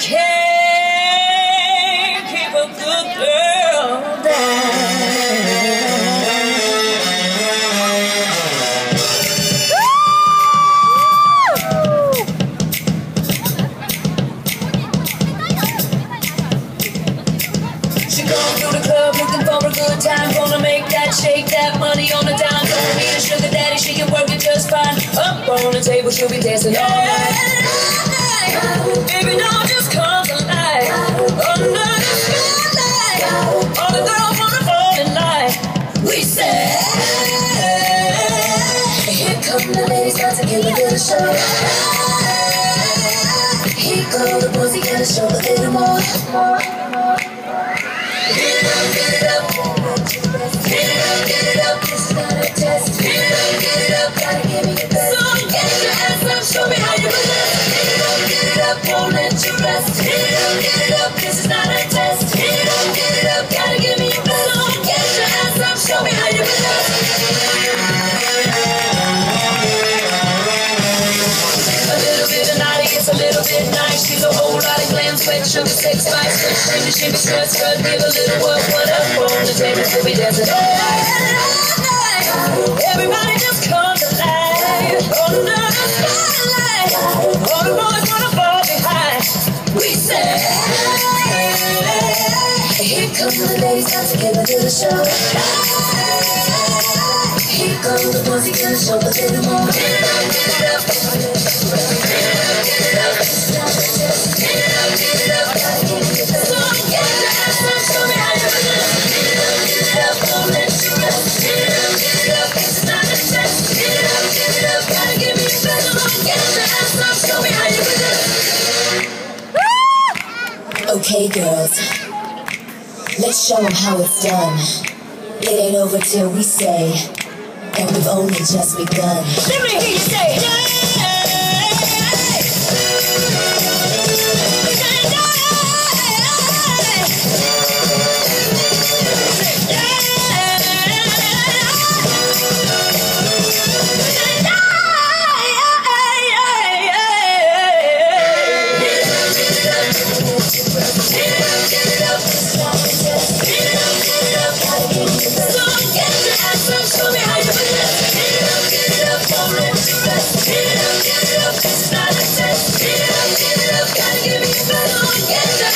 can't keep a good girl She going through the club looking for a good time. Gonna make that shake that money on the dime. Gonna be a sugar daddy, she can work it just fine. Up on the table, she'll be dancing all night. Baby, now say, Here come the ladies, about to give a little show. Here go the boys, he gotta show a little more. Get it up, get it up. Get not a test. Get it up, get it up. Gotta give me your so get your ass up, show me how you do. Get it up, get it up. Won't let you rest. Get it up, get it up. This is not. Glam, sweat, sugar, sex, spice. Shimmy, shimmy, strut, strut, give a little work, what up on the table, we'll be dancing all night. Everybody just come alive under the spotlight. All the boys wanna fall behind. We say, Here come the ladies, about to give a little show. Here go the boys, he gonna show little more. Get it up, get it up. Get it up, Okay, girls. Let's show them how it's done. It ain't over till we say, and we've only just begun. Let me hear you say, Yes,